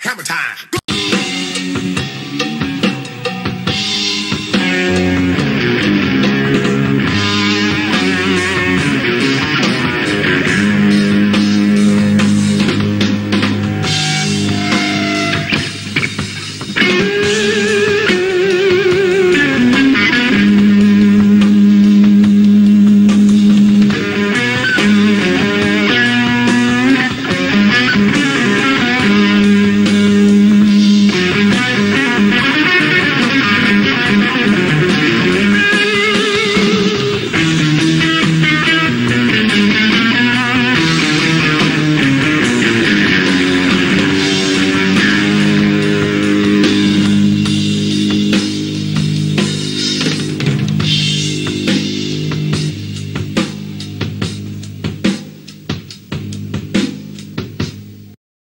Hammer time.